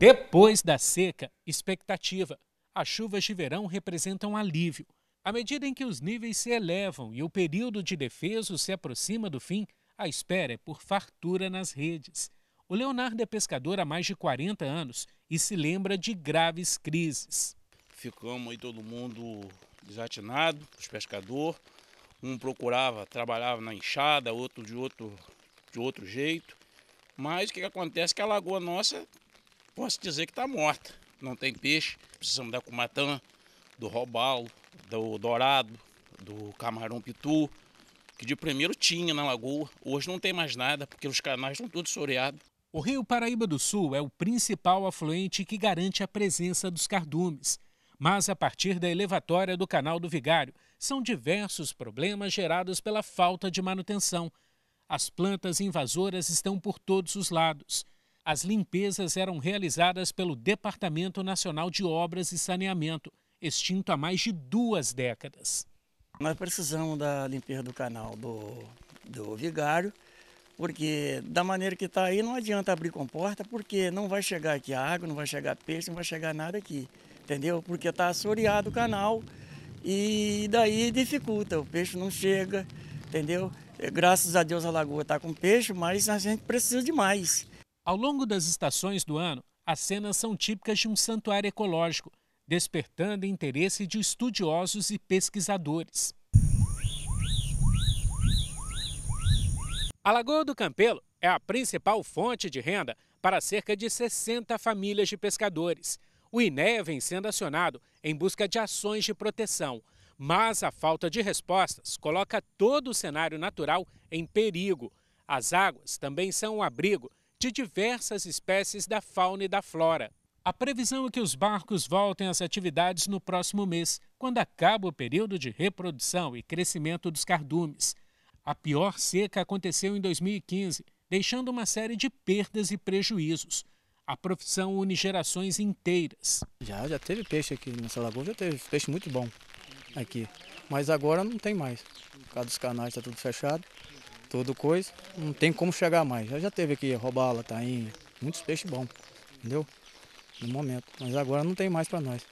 Depois da seca, expectativa. As chuvas de verão representam alívio. À medida em que os níveis se elevam e o período de defeso se aproxima do fim, a espera é por fartura nas redes. O Leonardo é pescador há mais de 40 anos e se lembra de graves crises. Ficamos aí todo mundo desatinado, os pescadores. Um procurava, trabalhava na enxada, outro de outro, de outro jeito. Mas o que acontece é que a lagoa nossa, posso dizer que está morta. Não tem peixe, precisamos da cumatã, do robalo, do dourado, do camarão pitu, que de primeiro tinha na lagoa, hoje não tem mais nada, porque os canais estão todos soreados. O rio Paraíba do Sul é o principal afluente que garante a presença dos cardumes. Mas a partir da elevatória do canal do Vigário, são diversos problemas gerados pela falta de manutenção. As plantas invasoras estão por todos os lados. As limpezas eram realizadas pelo Departamento Nacional de Obras e Saneamento, extinto há mais de duas décadas. Nós precisamos da limpeza do canal do, do Vigário, porque da maneira que está aí não adianta abrir comporta, porque não vai chegar aqui água, não vai chegar peixe, não vai chegar nada aqui, entendeu? Porque está assoreado o canal e daí dificulta, o peixe não chega, entendeu? Graças a Deus a lagoa está com peixe, mas a gente precisa de mais. Ao longo das estações do ano, as cenas são típicas de um santuário ecológico, despertando interesse de estudiosos e pesquisadores. A Lagoa do Campelo é a principal fonte de renda para cerca de 60 famílias de pescadores. O INEA vem sendo acionado em busca de ações de proteção, mas a falta de respostas coloca todo o cenário natural em perigo. As águas também são um abrigo de diversas espécies da fauna e da flora. A previsão é que os barcos voltem às atividades no próximo mês, quando acaba o período de reprodução e crescimento dos cardumes. A pior seca aconteceu em 2015, deixando uma série de perdas e prejuízos. A profissão une gerações inteiras. Já, já teve peixe aqui nessa lagoa, já teve peixe muito bom aqui. Mas agora não tem mais. Por causa dos canais está tudo fechado, tudo coisa, não tem como chegar mais. Já, já teve aqui robala, tainha, muitos peixes bons, entendeu? no momento. Mas agora não tem mais para nós.